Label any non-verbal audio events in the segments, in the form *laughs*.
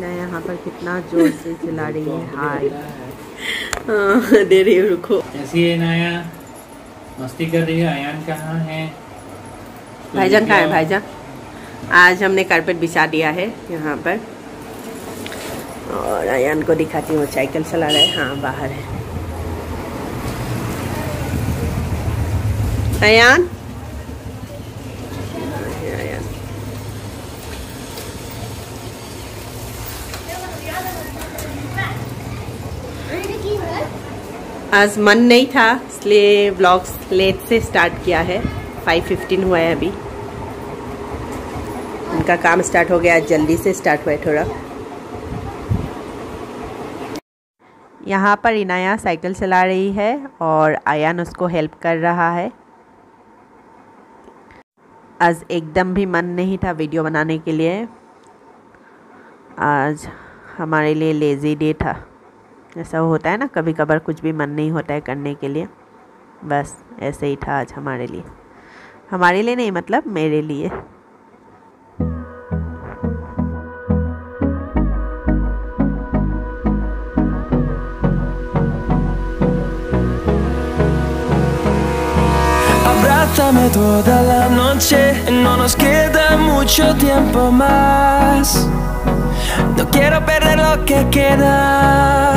ना यहाँ पर कितना ज़ोर से चला रही है *laughs* हाय। हाँ, दे रही हूँ रुको। कैसी है नाया? मस्ती कर रही है अयान कहाँ है? भाईजान कहाँ है भाईजान? आज हमने कारपेट बिछा दिया है यहाँ पर। और अयान को दिखाती हूँ साइकिल चला रहा है। हाँ बाहर है। अयान आज मन नहीं था, इसलिए ब्लॉग्स लेट से स्टार्ट किया है। 5:15 हुआ है अभी। उनका काम स्टार्ट हो गया जल्दी से स्टार्ट हुआ है थोड़ा। यहाँ पर इनाया साइकिल चला रही है और आयान उसको हेल्प कर रहा है। आज एकदम भी मन नहीं था वीडियो बनाने के लिए। आज हमारे लिए लेज़ी डे था। ऐसा होता है ना कभी कभार कुछ भी मन नहीं होता है करने के लिए बस ऐसे ही था आज हमारे लिए हमारे लिए नहीं मतलब मेरे लिए Abrázame toda la noche, no nos queda mucho tiempo más. No quiero perder lo que queda.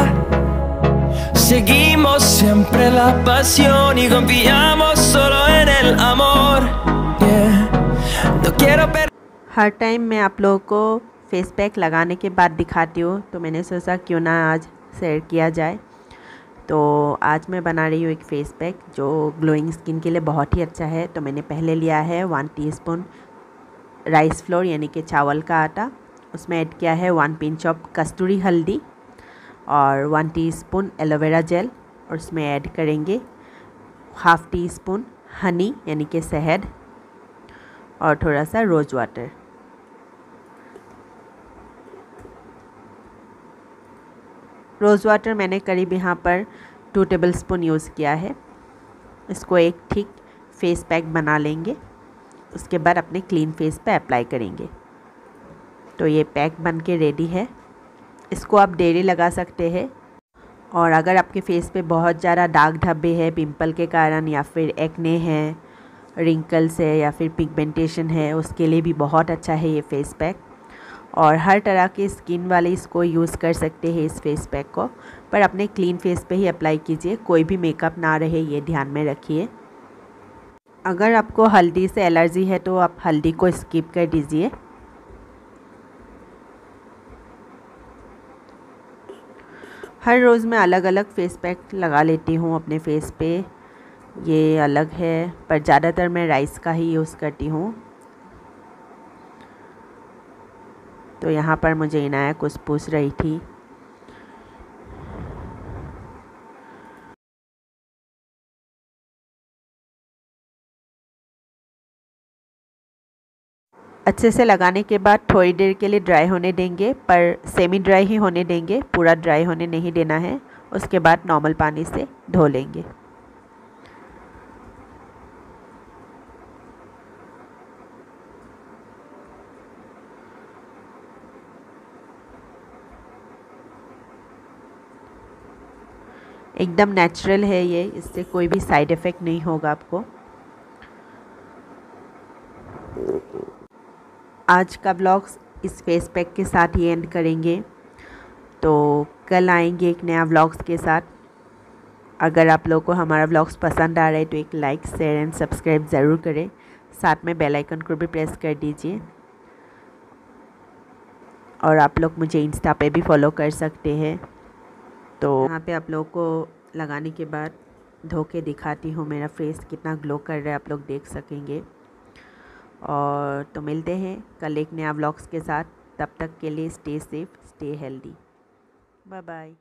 Siempre la pasión y confiamos solo en el amor. Yeah. No quiero perder. हर टाइम मैं आप लोगों को फेस पैक लगाने के बाद दिखाती हूँ तो मैंने सोचा क्यों ना आज शेयर किया जाए तो आज मैं बना रही हूँ एक फ़ेस पैक जो ग्लोइंग स्किन के लिए बहुत ही अच्छा है तो मैंने पहले लिया है वन टीस्पून राइस फ्लोर यानी कि चावल का आटा उसमें ऐड किया है वन पिंच ऑफ़ कस्तूरी हल्दी और वन टीस्पून एलोवेरा जेल और उसमें ऐड करेंगे हाफ़ टी स्पून हनी, यानी कि शहद, और थोड़ा सा रोज़ वाटर रोज़ वाटर मैंने करीब यहाँ पर टू टेबल स्पून यूज़ किया है। इसको एक ठीक फेस पैक बना लेंगे। उसके बाद अपने क्लीन फेस पे अप्लाई करेंगे। तो ये पैक बन के रेडी है। इसको आप डेली लगा सकते हैं। और अगर आपके फेस पे बहुत ज़्यादा दाग धब्बे हैं पिंपल के कारण या फिर एक्ने है रिंकल्स है या फिर पिगमेंटेशन है, उसके लिए भी बहुत अच्छा है ये फेस पैक और हर तरह के स्किन वाले इसको यूज़ कर सकते हैं इस फेस पैक को, पर अपने क्लीन फेस पे ही अप्लाई कीजिए, कोई भी मेकअप ना रहे ये ध्यान में रखिए. अगर आपको हल्दी से एलर्जी है तो आप हल्दी को स्किप कर दीजिए. हर रोज़ मैं अलग अलग फेस पैक लगा लेती हूँ अपने फेस पे। ये अलग है, पर ज़्यादातर मैं राइस का ही यूज़ करती हूँ। तो यहाँ पर मुझे इनाया कुछ पूछ रही थी। अच्छे से लगाने के बाद थोड़ी देर के लिए ड्राई होने देंगे, पर सेमी ड्राई ही होने देंगे, पूरा ड्राई होने नहीं देना है। उसके बाद नॉर्मल पानी से धो लेंगे। एकदम नेचुरल है ये, इससे कोई भी साइड इफ़ेक्ट नहीं होगा आपको। आज का ब्लॉग्स इस फेस पैक के साथ ही एंड करेंगे। तो कल आएँगे एक नया व्लॉग्स के साथ। अगर आप लोग को हमारा ब्लॉग्स पसंद आ रहा है तो एक लाइक शेयर एंड सब्सक्राइब ज़रूर करें। साथ में बेल आइकन को भी प्रेस कर दीजिए। और आप लोग मुझे इंस्टा पे भी फॉलो कर सकते हैं। तो यहाँ पे आप लोग को लगाने के बाद धो के दिखाती हूँ मेरा फेस कितना ग्लो कर रहा है, आप लोग देख सकेंगे। और तो मिलते हैं कल एक नया व्लॉग्स के साथ। तब तक के लिए stay safe stay healthy bye bye